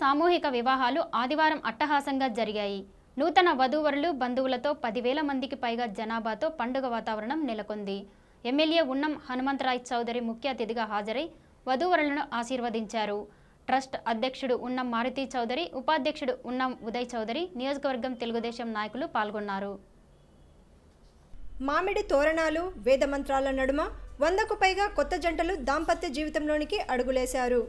సామూహిక వివాహాలు ఆదివారం అట్టహాసంగా జరిగాయి. నూతన వధూవరులు బంధువులతో పదివేల మందికి పైగా జనాభాతో పండుగ వాతావరణం నెలకొంది. ఎమ్మెల్యే ఉన్నం హనుమంతరాయ్ చౌదరి ముఖ్య అతిథిగా హాజరై వధూవరులను ఆశీర్వదించారు. ట్రస్ట్ అధ్యక్షుడు ఉన్నం మారుతి చౌదరి ఉపాధ్యక్షుడు ఉన్నం ఉదయ్ చౌదరి నియోజకవర్గం తెలుగుదేశం నాయకులు పాల్గొన్నారు. మామిడి తోరణాలు వేదమంత్రాల నడుమ వందకు పైగా కొత్త జంటలు దాంపత్య జీవితంలోనికి అడుగులేశారు.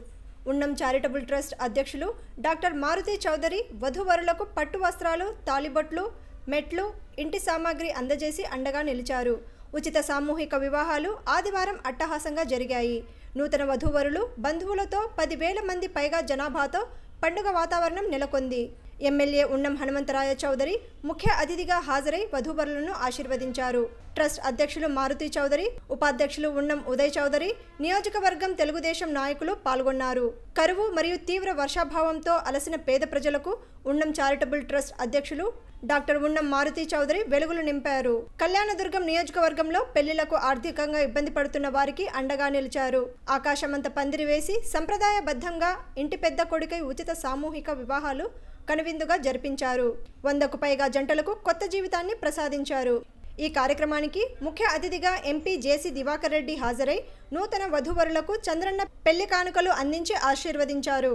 ఉన్నం చారిటబుల్ ట్రస్ట్ అధ్యక్షులు డాక్టర్ మారుతి చౌదరి వధూవరులకు పట్టు వస్త్రాలు తాలిబొట్లు మెట్లు ఇంటి సామాగ్రి అందజేసి అండగా నిలిచారు. ఉచిత సామూహిక వివాహాలు ఆదివారం అట్టహాసంగా జరిగాయి. నూతన వధూవరులు బంధువులతో పదివేల మంది పైగా జనాభాతో పండుగ వాతావరణం నెలకొంది. ఎమ్మెల్యే ఉన్నం హనుమంతరాయ చౌదరి ముఖ్య అతిథిగా హాజరై వధూవరులను ఆశీర్వదించారు. ట్రస్ట్ అధ్యక్షులు మారుతి చౌదరి ఉపాధ్యక్షులు ఉన్నం ఉదయ్ చౌదరి నియోజకవర్గం తెలుగుదేశం నాయకులు పాల్గొన్నారు. కరువు మరియు తీవ్ర వర్షాభావంతో అలసిన పేద ప్రజలకు ఉన్నం చారిటబుల్ ట్రస్ట్ అధ్యక్షులు డాక్టర్ ఉన్నం మారుతి చౌదరి వెలుగులు నింపారు. కళ్యాణదుర్గం నియోజకవర్గంలో పెళ్ళిలకు ఆర్థికంగా ఇబ్బంది పడుతున్న వారికి అండగా నిలిచారు. ఆకాశమంత పందిరి వేసి సంప్రదాయబద్ధంగా ఇంటి పెద్ద కొడుకై ఉచిత సామూహిక వివాహాలు కనువిందుగా జరిపించారు. వందకు పైగా జంటలకు కొత్త జీవితాన్ని ప్రసాదించారు. ఈ కార్యక్రమానికి ముఖ్య అతిథిగా ఎంపీ జేసీ దివాకర్ రెడ్డి హాజరై నూతన వధూవరులకు చంద్రన్న పెళ్ళి కానుకలు అందించి ఆశీర్వదించారు.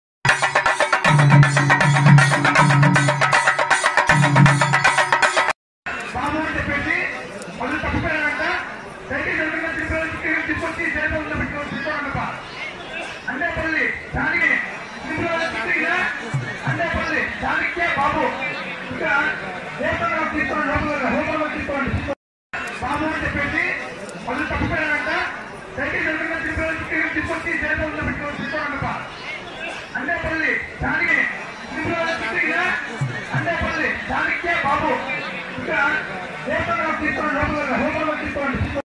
దానికి అండేపల్లి దానికే బాబు. ఇంకా హోటల్లో తీసుకోండి లోపల హోటల్లో తీసుకోండి బాబు అని చెప్పేసి వాళ్ళు తప్పిపోయారంట సైకిల్ ఎదురుగా తిప్పి తిప్పొచ్చి జైలు పెట్టుకోవాలంట అండేపల్లి దానికి అండేపల్లి దానికే బాబు. ఇంకా హోటల్లో తీసుకోండి లోపల హోటల్లో తీసుకోండి